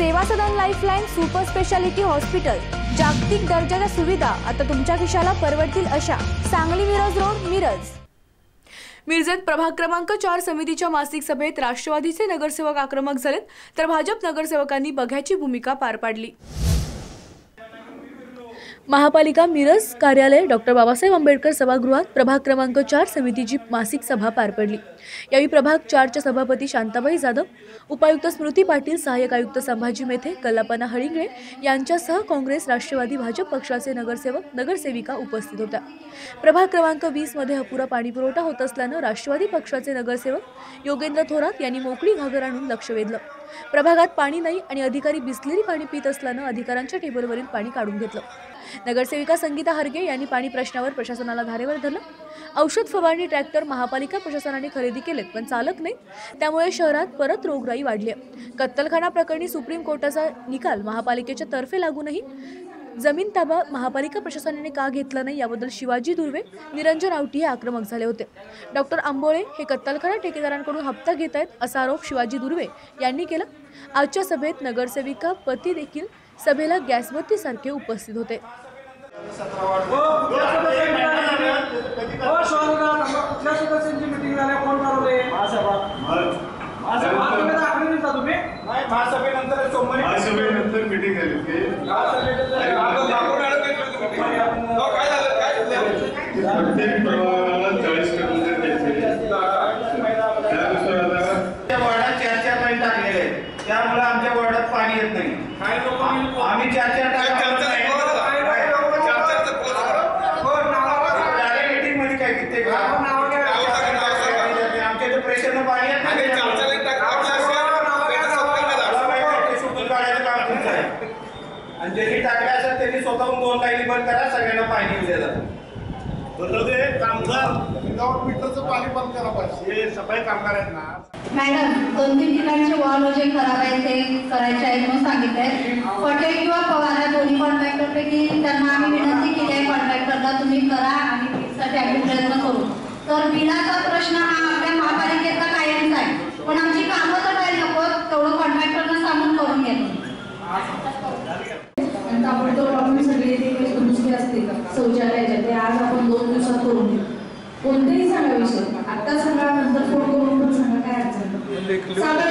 Seva Sadan lifeline super speciality hospital. जागतिक दर्जाच्या सुविधा आता तुमच्या खिशाला परवडतील अशा सांगली मिरज रोड मिरज. मिरजेत प्रभाग क्रमांक चार समितीच्या मासिक सभेत राष्ट्रवादीचे नगरसेवक आक्रमक झालेत तर भाजप नगरसेवकांनी बघ्याची भूमिका पार पाडली. महापालिका मिरज कार्यालय डॉक्टर बाबासाहेब आंबेडकर सभागृहात प्रभाग क्रमांक चार समितीची मासिक सभा पार पडली. यावेळी प्रभाग चारच्या सभापती शांताबाई जाधव उपायुक्त स्मृती पाटील सहाय्यक आयुक्त संभाजी मेथे कल्लापना हळिंगळे यांच्यासह काँग्रेस राष्ट्रवादी भाजप पक्षाचे नगरसेवक नगरसेविका उपस्थित होत्या. प्रभाग क्रमांक वीसमध्ये अपुरा पाणीपुरवठा होत असल्यानं राष्ट्रवादी पक्षाचे नगरसेवक योगेंद्र थोरात यांनी मोकळी घागर आणून लक्ष वेधलं. प्रभागात पाणी नाही आणि अधिकारी बिसलेरी पाणी पित असल्यानं अधिकाऱ्यांच्या टेबलवरील पाणी काढून घेतलं. नगरसेविका संगीता हरगे यांनी पाणी प्रश्नावर प्रशासनाला धारेवर धरलं. औषध फवारणी ट्रॅक्टर महापालिका प्रशासनाने खरेदी केलेत पण चालक नाही त्यामुळे शहरात परत रोगराई वाढली आहे कत्तलखाना प्रकरणी सुप्रीम कोर्टाचा निकाल महापालिकेच्या तर्फे लागूनही जमीन ताबा महापालिका प्रशासनाने का घेतला नाही याबद्दल शिवाजी दुर्वे निरंजन आवटी हे आक्रमक झाले होते. डॉक्टर आंबोळे हे कत्तलखाना ठेकेदारांकडून हप्ता घेत आहेत असा आरोप शिवाजी दुर्वे यांनी केला. आजच्या सभेत नगरसेविका पती देखील सभेला गॅसबत्तीसारखे उपस्थित होते. हो शहरात कुठल्या सदस्यांची मिटिंग झाल्या कोण ठरवले माझं तुम्ही दाखवली नाही का तुम्ही नाही महासभेनंतर सोमवारी महासभेनंतर मीटिंग झाली ते प्रत्येक प्रभागाला चाळीस कर्मचारी द्यायचे त्यानुसार आता त्या वॉर्डात चार चार पाणी टाकलेले आहेत त्यामुळे आमच्या वॉर्डात पाणी येत नाही. आम्ही चार चार मीटिंगमध्ये काय किती आमच्या इथे प्रेशरनं पाणी येत नाही. आणि ज्यांनी टाकले असेल त्यांनी स्वतःहून दोन लाईनी बंद करा सगळ्यांना पाणी येऊ द्या कामगार. विदाउट मीटरचं पाणी बंद करा पाहिजे. हे सफाई कामगार आहेत ना. मॅडम दोन तीन ठिकाणचे वॉल जे खराब आहे ते करायचे आहेत म्हणून सांगितलंय पटेल किंवा पवार या दोन्ही कॉन्ट्रॅक्टरपैकी त्यांना आम्ही विनंती केली आहे कॉन्ट्रॅक्टरला तुम्ही करा आणि आम्ही प्रयत्न करू. तर बिलाचा प्रश्न हा आपल्या महापालिकेचा कायमचा आहे. पण आमची कामं तर काय नको तेवढं कॉन्ट्रॅक्टरला सांगून करून घेतो ताबडतोब आपण सगळे गोष्टी असतील शौचालयाच्या ते आज आपण दोन दिवसात करून घेऊ कोणतेही सांगा विषय. आता सांगा नंतर फोन करून पण सांगा काय अडचण सांगा.